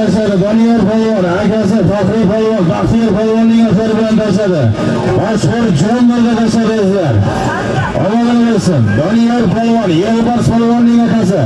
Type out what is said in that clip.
tashladi. Doniyor polvon, akasi Faxriy polvon, Baxtiyor polvonning asari bilan tashladi. Mashhur jomlarga tashladingizlar. Ovoz bo'lsin. Doniyor polvon, Yo'lbars polvonning akasi.